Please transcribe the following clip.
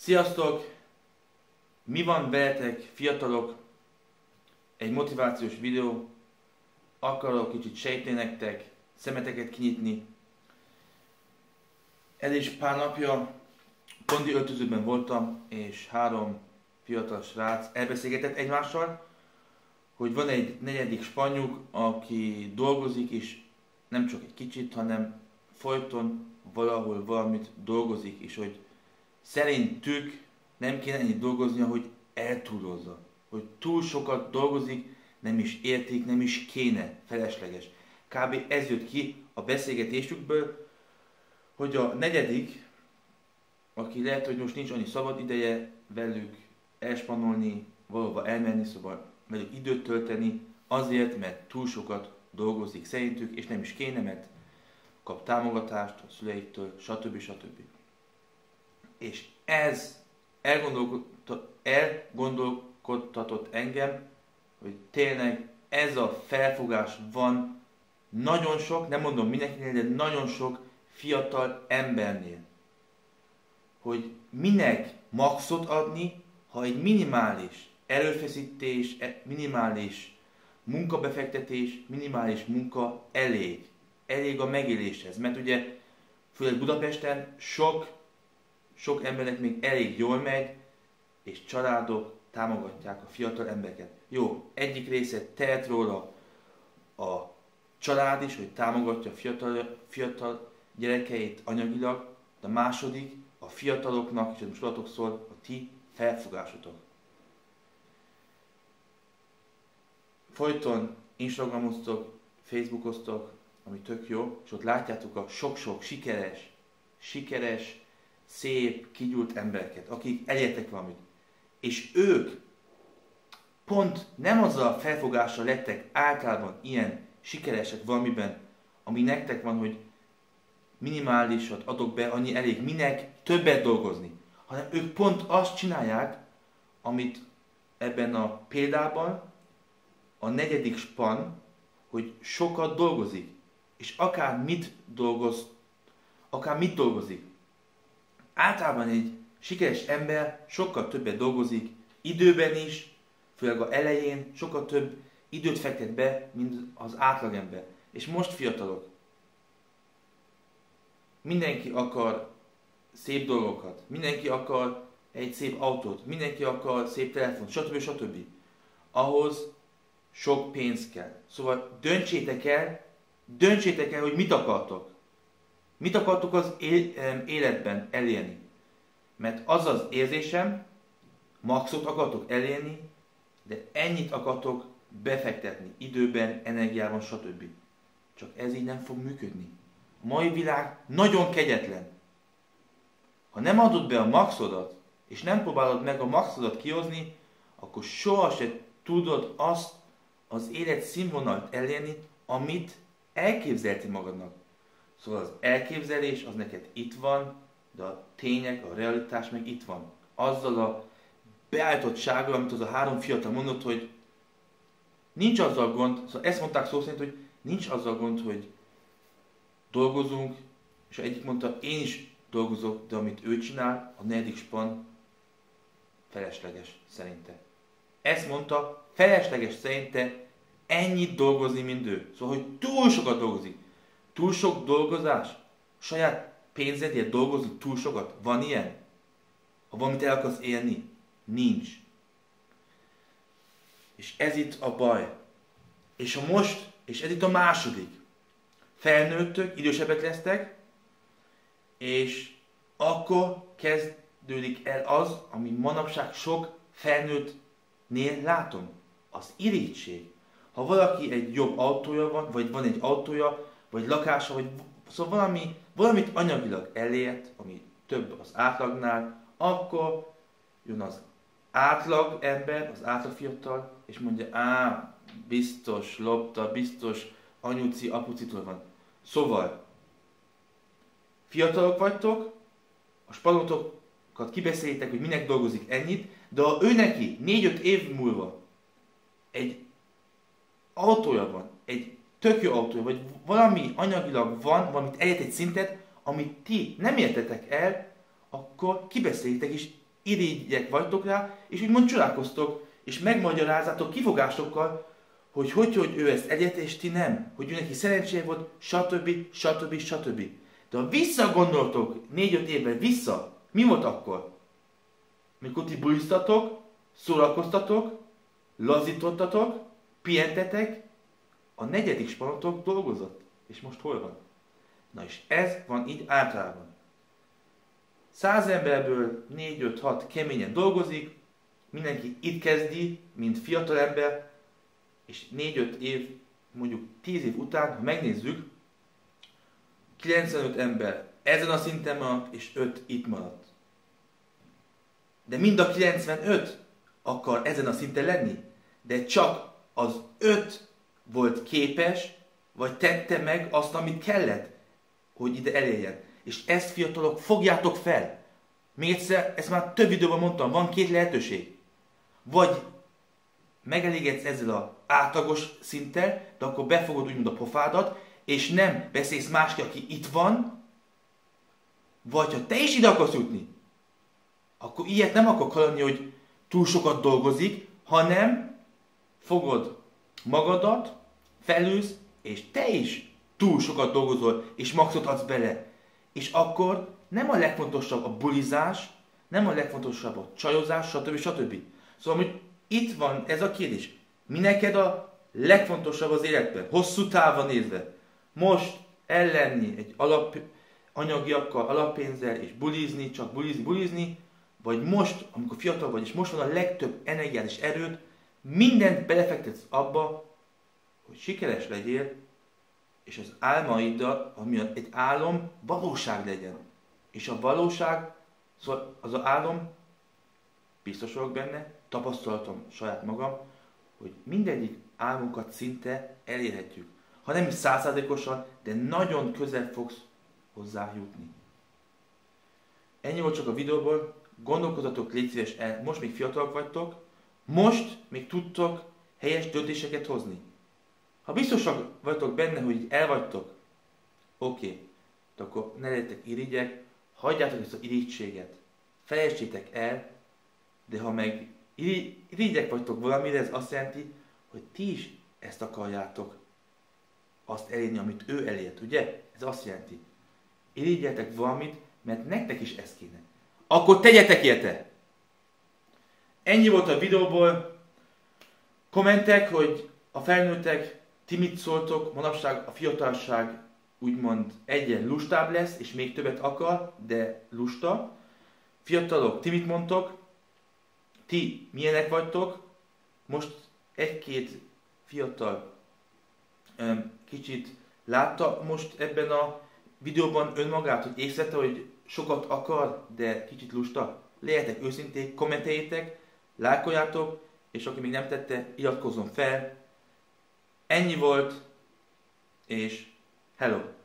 Sziasztok! Mi van veletek, fiatalok? Egy motivációs videó. Akarok kicsit sejteni nektek, szemeteket kinyitni. Ez is pár napja kondi öltözőben voltam, és három fiatal srác elbeszélgetett egymással, hogy van egy negyedik spanyuk, aki dolgozik, és nem csak egy kicsit, hanem folyton valahol valamit dolgozik, és hogy szerintük nem kéne ennyit dolgozni, hogy eltúlozza. Hogy túl sokat dolgozik, nem is érték, nem is kéne, felesleges. Kb. ez jött ki a beszélgetésükből, hogy a negyedik, aki lehet, hogy most nincs annyi szabad ideje velük elspanolni, valahova elmenni, szóval velük időt tölteni, azért, mert túl sokat dolgozik szerintük, és nem is kéne, mert kap támogatást a szüleiktől, stb. stb. És ez elgondolkodtatott engem, hogy tényleg ez a felfogás van nagyon sok, nem mondom mindenkinél, de nagyon sok fiatal embernél. Hogy minek maxot adni, ha egy minimális erőfeszítés, e- minimális munkabefektetés, minimális munka elég. Elég a megéléshez. Mert ugye, főleg Budapesten sok sok embernek még elég jól megy, és családok támogatják a fiatal embereket. Jó, egyik része tehet róla a család is, hogy támogatja a fiatal, fiatal gyerekeit anyagilag, de a második a fiataloknak, és most rolatok szól, a ti felfogásotok. Folyton Instagramoztok, Facebookoztok, ami tök jó, és ott látjátok a sok-sok sikeres, sikeres, szép, kigyúlt embereket, akik elértek valamit. És ők pont nem azzal a felfogással lettek általában ilyen sikeresek valamiben, ami nektek van, hogy minimálisat adok be, annyi elég, minek többet dolgozni, hanem ők pont azt csinálják, amit ebben a példában a negyedik span, hogy sokat dolgozik, és akár mit dolgoz, akár mit dolgozik, Általában egy sikeres ember sokkal többet dolgozik, időben is, főleg a elején sokkal több időt fektet be, mint az átlagember. És most fiatalok. Mindenki akar szép dolgokat, mindenki akar egy szép autót, mindenki akar szép telefont, stb. stb. Ahhoz sok pénz kell. Szóval döntsétek el, döntsétek el, hogy mit akartok. Mit akartok az életben elérni? Mert az az érzésem, maxot akartok elérni, de ennyit akartok befektetni időben, energiában, stb. Csak ez így nem fog működni. A mai világ nagyon kegyetlen. Ha nem adod be a maxodat, és nem próbálod meg a maxodat kihozni, akkor sohasem tudod azt az élet színvonalt elérni, amit elképzelti magadnak. Szóval az elképzelés az neked itt van, de a tények, a realitás meg itt van. Azzal a beállítottsággal, amit az a három fiatal mondott, hogy nincs azzal gond, szóval ezt mondták szó szerint, hogy nincs azzal gond, hogy dolgozunk, és egyik mondta, én is dolgozok, de amit ő csinál, a negyedik span felesleges szerinte. Ezt mondta, felesleges szerinte ennyit dolgozni, mint ő. Szóval, hogy túl sokat dolgozik. Túl sok dolgozás? Saját pénzedért dolgozni túl sokat? Van ilyen? Ha valamit el akarsz élni? Nincs. És ez itt a baj. És a most, és ez itt a második. Felnőttök, idősebbek lesztek, és akkor kezdődik el az, ami manapság sok felnőttnél látom. Az irítség. Ha valaki egy jobb autója van, vagy van egy autója, vagy lakása, vagy szóval valami, valamit anyagilag elért, ami több az átlagnál, akkor jön az átlag ember, az átlag fiatal, és mondja, á, biztos lopta, biztos anyuci, apucitól van. Szóval, fiatalok vagytok, a spanotokat kibeszéljétek, hogy minek dolgozik ennyit, de ha ő neki 4-5 év múlva egy autója van, egy tök jó autó, vagy valami anyagilag van, valamit elért egy szintet, amit ti nem értetek el, akkor kibeszéljétek, és irigyek vagytok rá, és úgymond csodálkoztok, és megmagyarázátok kifogásokkal, hogy hogy, hogy ő ezt egyet, és ti nem. Hogy ő neki szerencséje volt, stb. stb. stb. De ha visszagondoltok négy-öt évvel vissza, mi volt akkor? Mikor ti bulisztatok, szórakoztatok, lazítottatok, pihentetek, a negyedik spanotok dolgozott. És most hol van? Na és ez van így általában. Száz emberből 4-5-6 keményen dolgozik, mindenki itt kezdi, mint fiatal ember, és 4-5 év, mondjuk 10 év után, ha megnézzük, 95 ember ezen a szinten maradt, és 5 itt maradt. De mind a 95 akar ezen a szinten lenni, de csak az 5 volt képes, vagy tette meg azt, amit kellett, hogy ide elérjen. És ezt fiatalok, fogjátok fel. Még egyszer, ezt már több időben mondtam, van két lehetőség. Vagy megelégedsz ezzel a átlagos szinttel, de akkor befogod úgymond a pofádat, és nem beszélsz máski, aki itt van, vagy ha te is ide akarsz jutni, akkor ilyet nem akar hallani, hogy túl sokat dolgozik, hanem fogod magadat, felülsz, és te is túl sokat dolgozol, és maxot adsz bele. És akkor nem a legfontosabb a bulizás, nem a legfontosabb a csajozás, stb. stb. Szóval, hogy itt van ez a kérdés. Mi neked a legfontosabb az életben, hosszú távon nézve? Most ellenni egy alap anyagiakkal, alappénzzel, és bulizni, csak bulizni, bulizni, vagy most, amikor fiatal vagy, és most van a legtöbb energiát és erőt, mindent belefektetsz abba, hogy sikeres legyél, és az álmaiddal, ami egy álom, valóság legyen. És a valóság, szóval az az álom, biztos vagyok benne, tapasztalatom saját magam, hogy mindegyik álmunkat szinte elérhetjük. Ha nem is százszázalékosan, de nagyon közel fogsz hozzá jutni. Ennyi volt csak a videóból, gondolkozatok légy szíves el, most még fiatalok vagytok, most még tudtok helyes döntéseket hozni. Ha biztosak vagytok benne, hogy el vagytok, oké, okay, akkor ne legyetek irigyek, hagyjátok ezt az irigységet. Felejtsétek el, de ha meg irigyek vagytok valamire, ez azt jelenti, hogy ti is ezt akarjátok azt elérni, amit ő elért, ugye? Ez azt jelenti. Irigyeltek valamit, mert nektek is ez kéne. Akkor tegyetek érte! Ennyi volt a videóból. Kommentek, hogy a felnőttek ti mit szóltok, manapság a fiatalság úgymond egyen lustább lesz, és még többet akar, de lusta. Fiatalok, ti mit mondtok? Ti milyenek vagytok? Most egy-két fiatal kicsit látta most ebben a videóban önmagát, hogy észrevette, hogy sokat akar, de kicsit lusta? Lehetek őszinték, kommenteljétek, lájkoljátok, és aki még nem tette, iratkozzon fel, Ennyi volt, és hello!